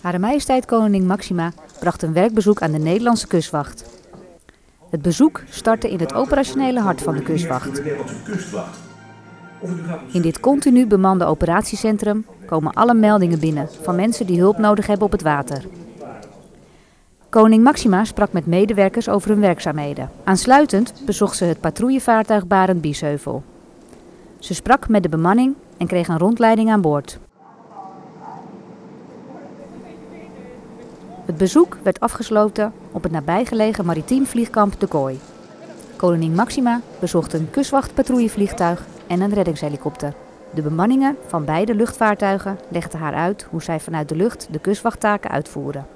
Hare Majesteit Koningin Maxima bracht een werkbezoek aan de Nederlandse kustwacht. Het bezoek startte in het operationele hart van de kustwacht. In dit continu bemande operatiecentrum komen alle meldingen binnen van mensen die hulp nodig hebben op het water. Koning Maxima sprak met medewerkers over hun werkzaamheden. Aansluitend bezocht ze het patrouillevaartuig Barend Biesheuvel. Ze sprak met de bemanning en kreeg een rondleiding aan boord. Het bezoek werd afgesloten op het nabijgelegen maritiem vliegkamp De Kooi. Koningin Maxima bezocht een kustwachtpatrouillevliegtuig en een reddingshelikopter. De bemanningen van beide luchtvaartuigen legden haar uit hoe zij vanuit de lucht de kustwachttaken uitvoeren.